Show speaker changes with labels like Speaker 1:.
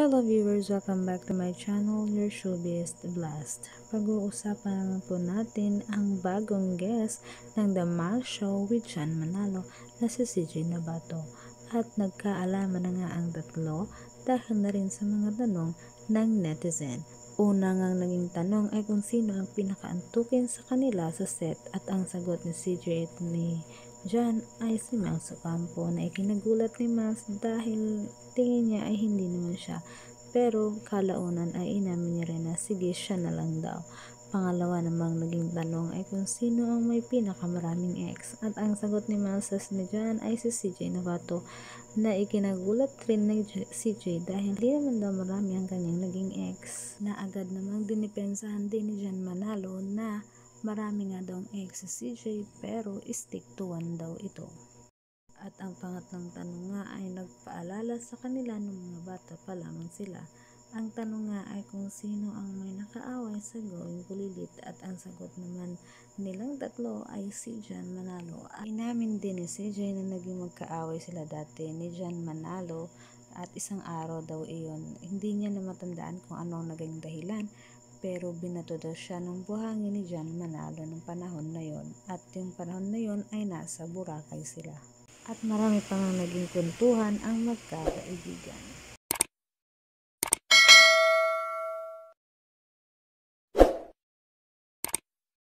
Speaker 1: Hello viewers, welcome back to my channel, your showbiz blast. Pag-uusapan naman po natin ang bagong guest ng The Mal Show with John Manalo na si CJ Nabato. At nagkaalaman na nga ang tatlo dahil na rin sa mga tanong ng netizen. Una ngang naging tanong ay kung sino ang pinakaantukin sa kanila sa set at ang sagot ni CJ at ni John ay si Mel Campo na ikinagulat ni Miles dahil tingin niya ay hindi naman siya. Pero kalaunan ay inamin niya rin na sige siya na lang daw. Pangalawa namang naging tanong ay kung sino ang may pinakamaraming ex. At ang sagot ni Miles ni John ay si CJ Navato na ikinagulat rin ni CJ dahil hindi naman daw marami ang kanyang naging ex. Na agad namang dinipensahan din ni John Manalo na Marami nga daw ang CJ pero stick to one daw ito. At ang pangatlong tanong nga ay nagpaalala sa kanila ng mga bata pa lamang sila. Ang tanong nga ay kung sino ang may nakaaway sa going kulilit at ang sagot naman nilang tatlo ay si John Manalo. Inamin din ni CJ na naging magkaaway sila dati ni John Manalo at isang araw daw iyon. Hindi niya na matandaan kung anong naging dahilan pero binato daw siya ng buhangin ni John Manalo ng panahon na yon at yung panahon na yon ay nasa Boracay sila. At marami pang naging kuntuhan ang magkakaibigan.